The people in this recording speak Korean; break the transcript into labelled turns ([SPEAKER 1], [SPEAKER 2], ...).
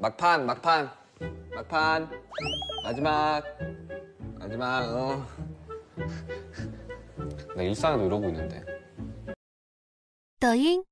[SPEAKER 1] 막판 막판. 막판. 마지막. 마지막 어. 나 일상에도 이러고 있는데.
[SPEAKER 2] 떠잉